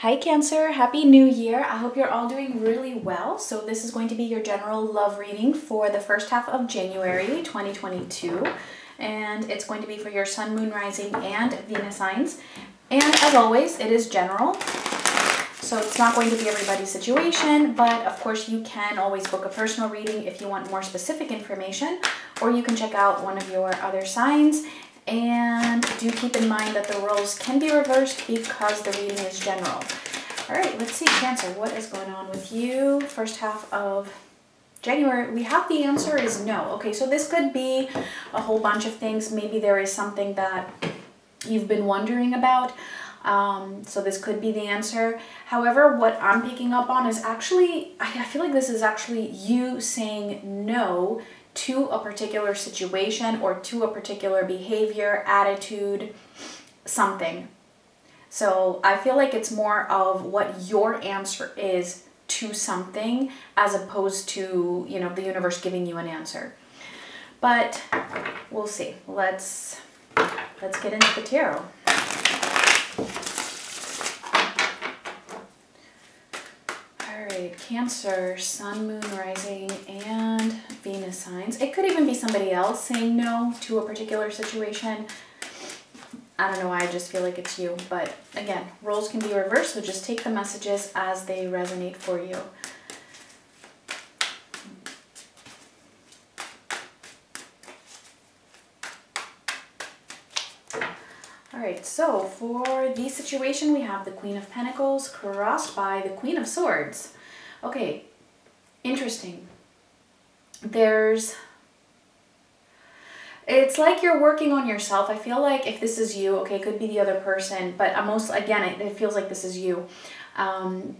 Hi Cancer, Happy New Year. I hope you're all doing really well. So this is going to be your general love reading for the first half of January 2022. And it's going to be for your Sun, Moon, Rising, and Venus signs. And as always, it is general. So it's not going to be everybody's situation, but of course you can always book a personal reading if you want more specific information, or you can check out one of your other signs and do keep in mind that the roles can be reversed because the reading is general. All right, let's see, Cancer, what is going on with you? First half of January, we have the answer is no. Okay, so this could be a whole bunch of things. Maybe there is something that you've been wondering about. Um, so this could be the answer. However, what I'm picking up on is actually, I feel like this is actually you saying no to a particular situation or to a particular behavior, attitude, something. So I feel like it's more of what your answer is to something as opposed to, you know, the universe giving you an answer. But we'll see. Let's let's get into the tarot. right, Cancer, Sun, Moon, Rising, and Venus signs. It could even be somebody else saying no to a particular situation. I don't know why, I just feel like it's you. But again, roles can be reversed, so just take the messages as they resonate for you. All right, so for the situation, we have the Queen of Pentacles crossed by the Queen of Swords. Okay, interesting. There's it's like you're working on yourself. I feel like if this is you, okay, it could be the other person, but I'm most again, it, it feels like this is you. Um,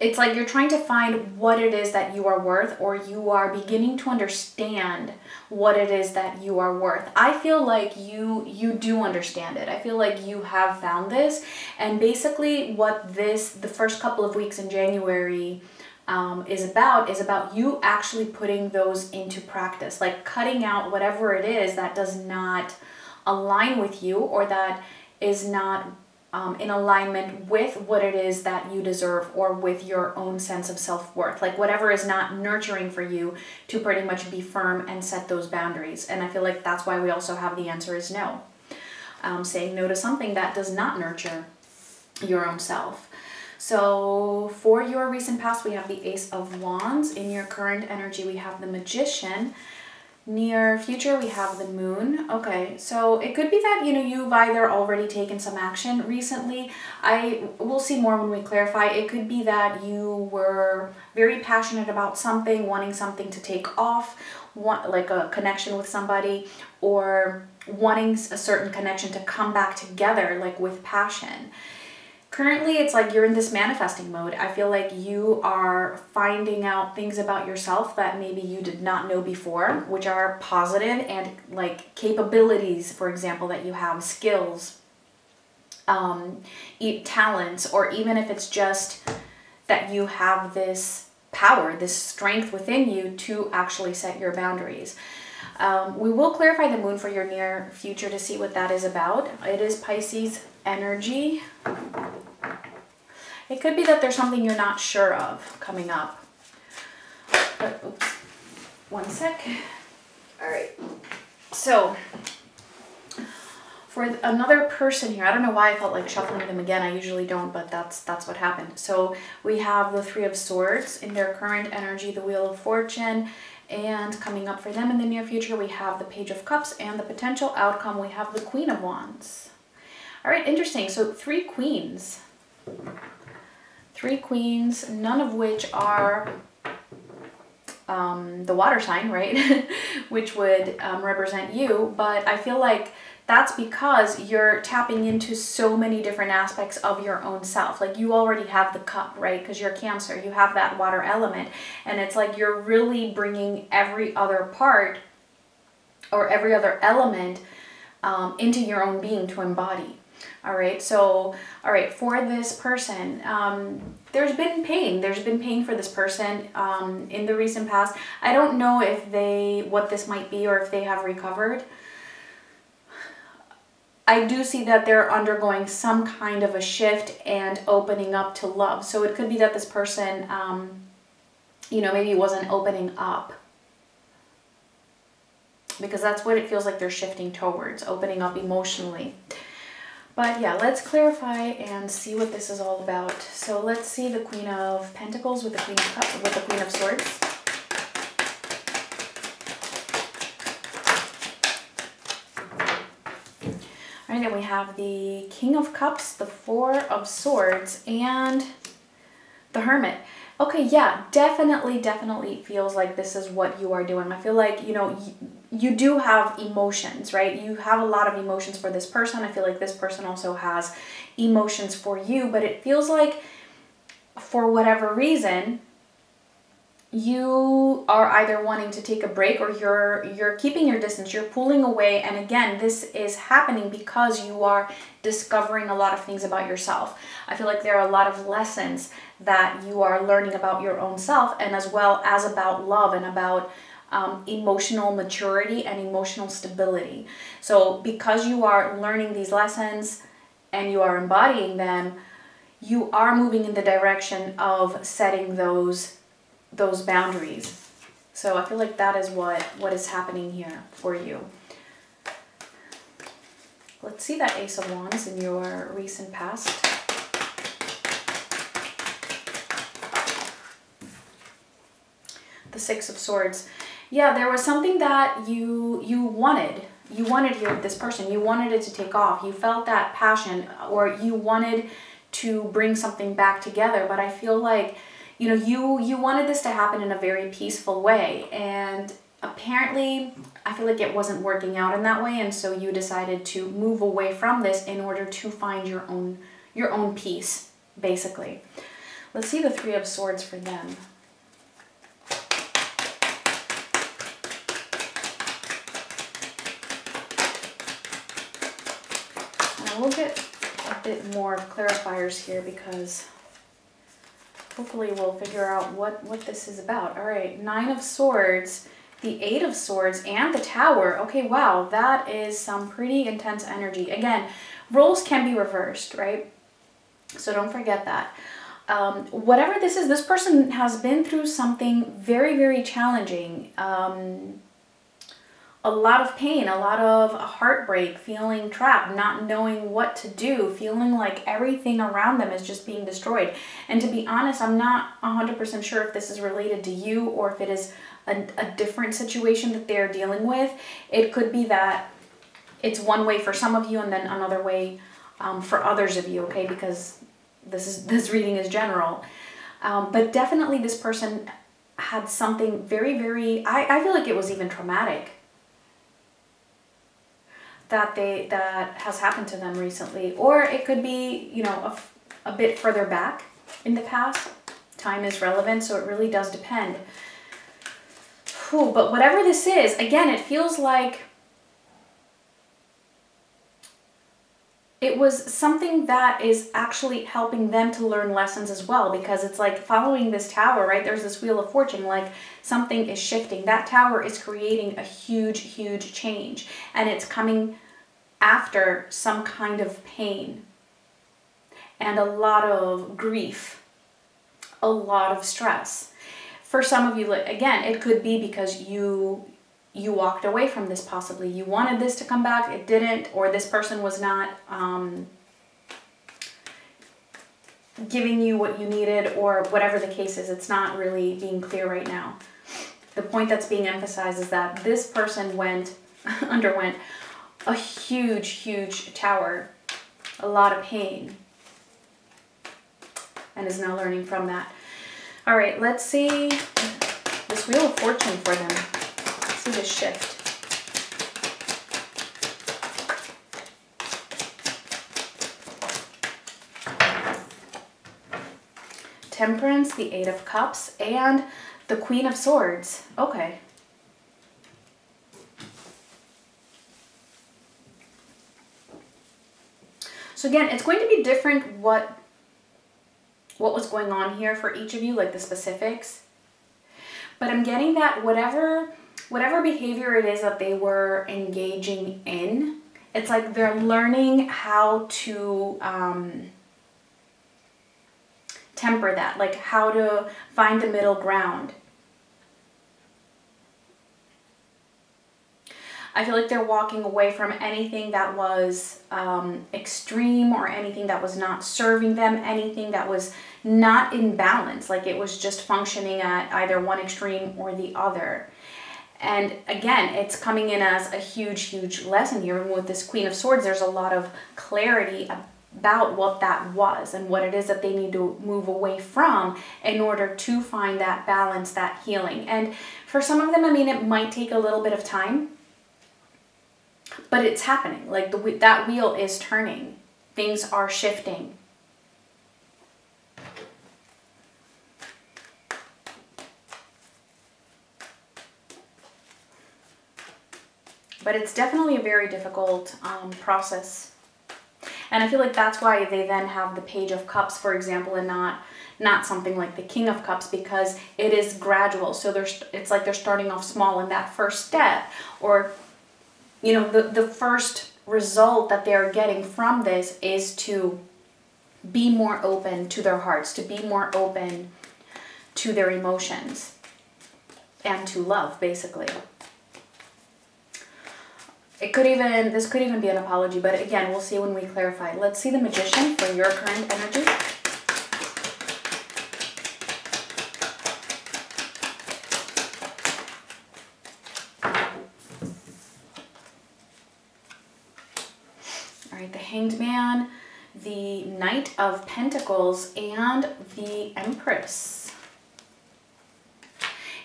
it's like you're trying to find what it is that you are worth or you are beginning to understand what it is that you are worth. I feel like you you do understand it. I feel like you have found this. And basically what this the first couple of weeks in january um, is about is about you actually putting those into practice. Like cutting out whatever it is that does not align with you or that is not um, in alignment with what it is that you deserve or with your own sense of self worth. Like whatever is not nurturing for you to pretty much be firm and set those boundaries. And I feel like that's why we also have the answer is no. Um, saying no to something that does not nurture your own self. So for your recent past, we have the Ace of Wands. In your current energy, we have the Magician. Near future, we have the moon. Okay, so it could be that, you know, you've either already taken some action recently. I will see more when we clarify. It could be that you were very passionate about something, wanting something to take off, want, like a connection with somebody, or wanting a certain connection to come back together, like with passion currently it's like you're in this manifesting mode. I feel like you are finding out things about yourself that maybe you did not know before, which are positive and like capabilities, for example, that you have, skills, um, talents, or even if it's just that you have this power, this strength within you to actually set your boundaries. Um, we will clarify the moon for your near future to see what that is about. It is Pisces energy. It could be that there's something you're not sure of coming up. But, oops, one sec. All right, so for another person here, I don't know why I felt like shuffling them again. I usually don't, but that's that's what happened. So we have the Three of Swords in their current energy, the Wheel of Fortune, and coming up for them in the near future, we have the Page of Cups, and the potential outcome, we have the Queen of Wands. All right, interesting. So three queens. Three queens, none of which are um, the water sign, right? which would um, represent you. But I feel like that's because you're tapping into so many different aspects of your own self. Like you already have the cup, right? Because you're Cancer, you have that water element. And it's like you're really bringing every other part or every other element um, into your own being to embody. All right, so, all right, for this person, um, there's been pain. There's been pain for this person um, in the recent past. I don't know if they, what this might be or if they have recovered. I do see that they're undergoing some kind of a shift and opening up to love. So it could be that this person, um, you know, maybe wasn't opening up. Because that's what it feels like they're shifting towards, opening up emotionally. But yeah, let's clarify and see what this is all about. So let's see the Queen of Pentacles with the Queen of Cups, with the Queen of Swords. All right, then we have the King of Cups, the Four of Swords, and the Hermit. Okay, yeah, definitely, definitely feels like this is what you are doing. I feel like, you know, you do have emotions, right? You have a lot of emotions for this person. I feel like this person also has emotions for you, but it feels like for whatever reason, you are either wanting to take a break or you're you're keeping your distance you're pulling away and again this is happening because you are discovering a lot of things about yourself i feel like there are a lot of lessons that you are learning about your own self and as well as about love and about um, emotional maturity and emotional stability. So, because you are learning these lessons and you are embodying them, you are moving in the direction of setting those those boundaries. So I feel like that is what what is happening here for you. Let's see that Ace of Wands in your recent past. The Six of Swords yeah, there was something that you you wanted. You wanted here with this person. You wanted it to take off. You felt that passion or you wanted to bring something back together, but I feel like you know, you you wanted this to happen in a very peaceful way and apparently I feel like it wasn't working out in that way and so you decided to move away from this in order to find your own your own peace basically. Let's see the 3 of swords for them. we'll get a bit more clarifiers here because hopefully we'll figure out what, what this is about. All right, Nine of Swords, the Eight of Swords, and the Tower. Okay, wow, that is some pretty intense energy. Again, roles can be reversed, right? So don't forget that. Um, whatever this is, this person has been through something very, very challenging. Um, a lot of pain, a lot of heartbreak, feeling trapped, not knowing what to do, feeling like everything around them is just being destroyed. And to be honest, I'm not 100% sure if this is related to you or if it is a, a different situation that they're dealing with. It could be that it's one way for some of you and then another way um, for others of you, okay? Because this is this reading is general. Um, but definitely this person had something very, very, I, I feel like it was even traumatic that they that has happened to them recently or it could be you know a, a bit further back in the past. Time is relevant so it really does depend. Whew, but whatever this is again it feels like it was something that is actually helping them to learn lessons as well because it's like following this tower right there's this wheel of fortune like something is shifting. That tower is creating a huge huge change and it's coming after some kind of pain and a lot of grief a lot of stress. For some of you again it could be because you you walked away from this possibly. You wanted this to come back, it didn't, or this person was not um, giving you what you needed, or whatever the case is. It's not really being clear right now. The point that's being emphasized is that this person went, underwent a huge, huge tower, a lot of pain, and is now learning from that. All right, let's see this Wheel of Fortune for them the shift. Temperance, the Eight of Cups, and the Queen of Swords. Okay. So again, it's going to be different what what was going on here for each of you, like the specifics. But I'm getting that whatever whatever behavior it is that they were engaging in, it's like they're learning how to um, temper that, like how to find the middle ground. I feel like they're walking away from anything that was um, extreme or anything that was not serving them, anything that was not in balance, like it was just functioning at either one extreme or the other. And again, it's coming in as a huge, huge lesson here. And with this Queen of Swords, there's a lot of clarity about what that was and what it is that they need to move away from in order to find that balance, that healing. And for some of them, I mean, it might take a little bit of time, but it's happening. Like the that wheel is turning. Things are shifting. But it's definitely a very difficult um, process. And I feel like that's why they then have the Page of Cups, for example, and not not something like the King of Cups because it is gradual. So there's it's like they're starting off small in that first step or you know the the first result that they're getting from this is to be more open to their hearts, to be more open to their emotions and to love basically. It could even, this could even be an apology, but again, we'll see when we clarify. Let's see the Magician for your current energy. All right, the Hanged Man, the Knight of Pentacles, and the Empress.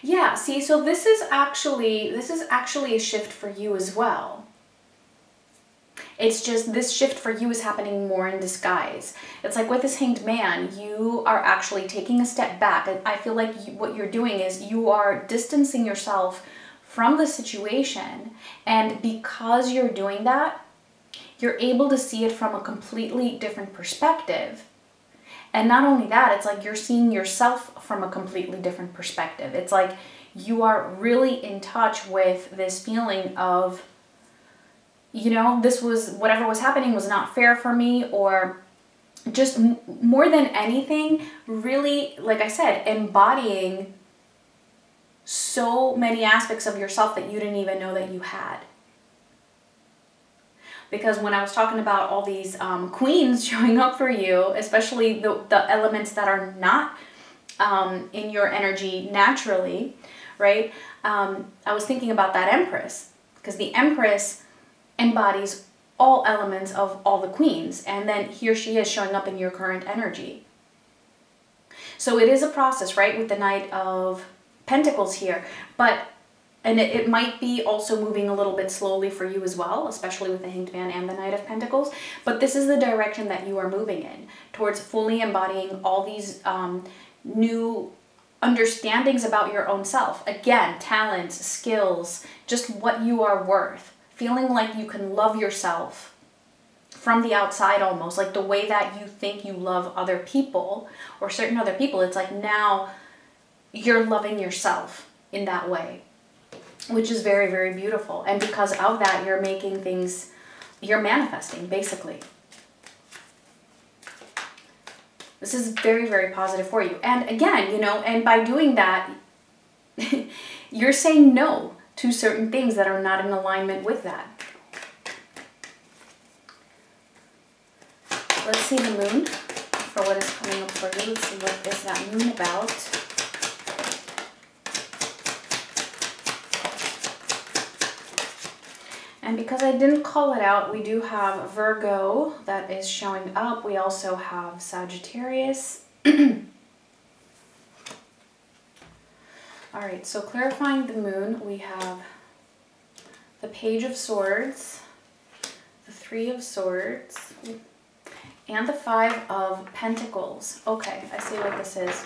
Yeah, see, so this is actually, this is actually a shift for you as well. It's just this shift for you is happening more in disguise. It's like with this hanged man, you are actually taking a step back. I feel like you, what you're doing is you are distancing yourself from the situation. And because you're doing that, you're able to see it from a completely different perspective. And not only that, it's like you're seeing yourself from a completely different perspective. It's like you are really in touch with this feeling of you know, this was whatever was happening was not fair for me or just more than anything, really, like I said, embodying so many aspects of yourself that you didn't even know that you had. Because when I was talking about all these um, queens showing up for you, especially the, the elements that are not um, in your energy naturally, right? Um, I was thinking about that Empress. Because the Empress embodies all elements of all the queens. And then here she is showing up in your current energy. So it is a process, right, with the Knight of Pentacles here. But, and it, it might be also moving a little bit slowly for you as well, especially with the Hanged Man and the Knight of Pentacles. But this is the direction that you are moving in, towards fully embodying all these um, new understandings about your own self. Again, talents, skills, just what you are worth feeling like you can love yourself from the outside almost, like the way that you think you love other people or certain other people. It's like now you're loving yourself in that way, which is very, very beautiful. And because of that, you're making things, you're manifesting basically. This is very, very positive for you. And again, you know, and by doing that, you're saying no to certain things that are not in alignment with that. Let's see the moon for what is coming up for you. Let's see what is that moon about. And because I didn't call it out, we do have Virgo that is showing up. We also have Sagittarius. All right, so clarifying the moon, we have the Page of Swords, the Three of Swords, and the Five of Pentacles. Okay, I see what this is.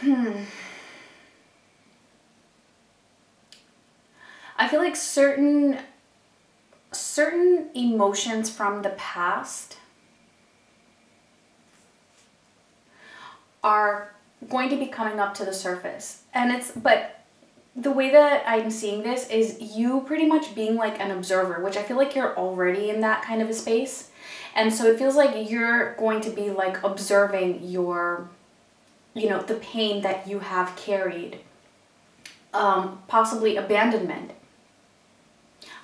Hmm. I feel like certain certain emotions from the past are going to be coming up to the surface. And it's, but the way that I'm seeing this is you pretty much being like an observer, which I feel like you're already in that kind of a space. And so it feels like you're going to be like observing your, you know, the pain that you have carried. Um, possibly abandonment,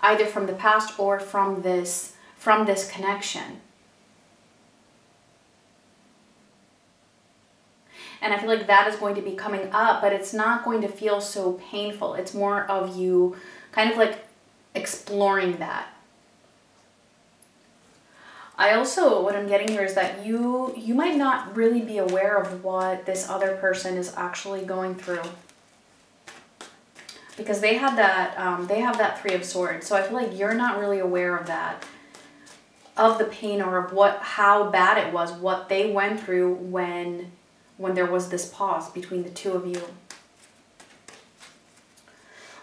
either from the past or from this from this connection. And I feel like that is going to be coming up, but it's not going to feel so painful. It's more of you kind of like exploring that. I also, what I'm getting here is that you, you might not really be aware of what this other person is actually going through. Because they had that, um, they have that Three of Swords. So I feel like you're not really aware of that of the pain or of what how bad it was what they went through when when there was this pause between the two of you.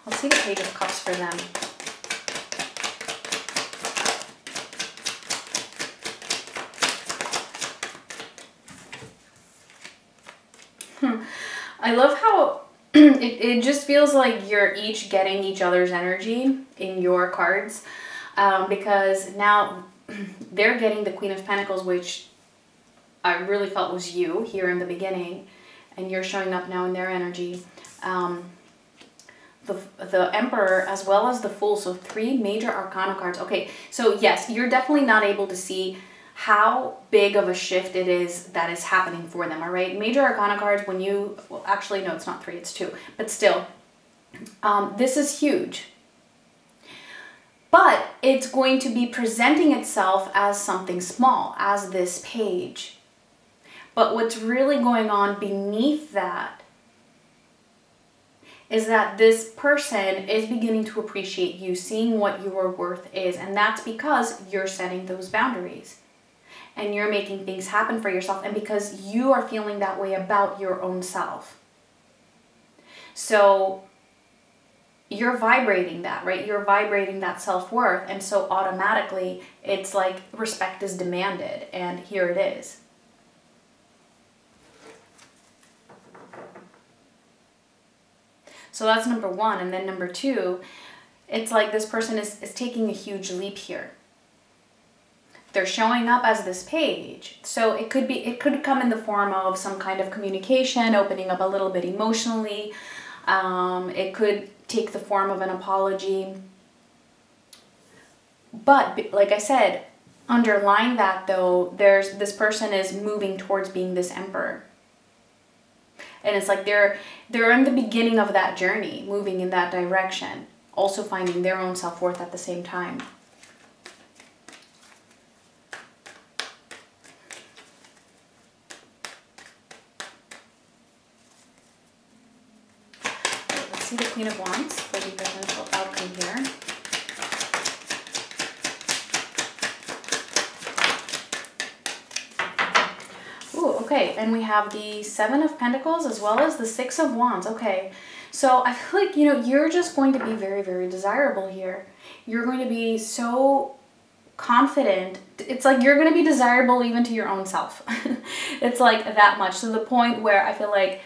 Let's see the Page of Cups for them. Hmm. I love how it, it just feels like you're each getting each other's energy in your cards um, because now they're getting the Queen of Pentacles, which I really felt was you here in the beginning, and you're showing up now in their energy. Um, the, the Emperor as well as the Fool, so three major Arcana cards. Okay, so yes, you're definitely not able to see how big of a shift it is that is happening for them, all right? Major Arcana cards, when you, well, actually, no, it's not three, it's two, but still, um, this is huge. But it's going to be presenting itself as something small, as this page. But what's really going on beneath that is that this person is beginning to appreciate you, seeing what your worth is. And that's because you're setting those boundaries and you're making things happen for yourself and because you are feeling that way about your own self. So you're vibrating that, right? You're vibrating that self worth. And so automatically it's like respect is demanded. And here it is. So that's number one. And then number two, it's like this person is, is taking a huge leap here. They're showing up as this page. So it could be, it could come in the form of some kind of communication, opening up a little bit emotionally. Um, it could take the form of an apology. But like I said, underlying that though, there's this person is moving towards being this emperor and it's like they're they're in the beginning of that journey moving in that direction also finding their own self-worth at the same time. Let's see the queen of wands for the potential outcome here Okay, and we have the Seven of Pentacles as well as the Six of Wands. Okay, so I feel like, you know, you're just going to be very, very desirable here. You're going to be so confident. It's like you're going to be desirable even to your own self. it's like that much to the point where I feel like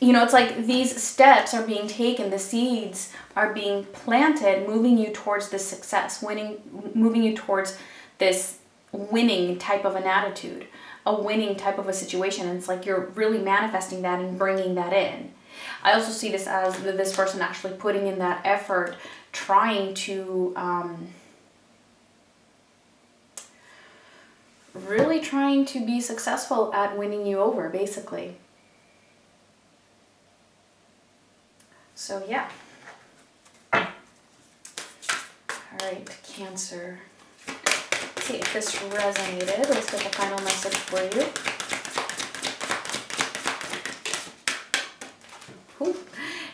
you know, it's like these steps are being taken, the seeds are being planted, moving you towards this success, winning, moving you towards this winning type of an attitude a winning type of a situation. And it's like you're really manifesting that and bringing that in. I also see this as this person actually putting in that effort, trying to um, really trying to be successful at winning you over, basically. So yeah. All right, Cancer see if this resonated. Let's get the final message for you.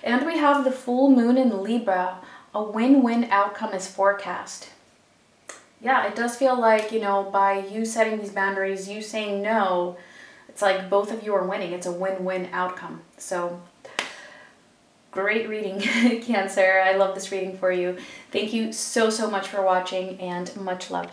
And we have the full moon in Libra. A win-win outcome is forecast. Yeah, it does feel like, you know, by you setting these boundaries, you saying no, it's like both of you are winning. It's a win-win outcome. So great reading, Cancer. I love this reading for you. Thank you so, so much for watching and much love.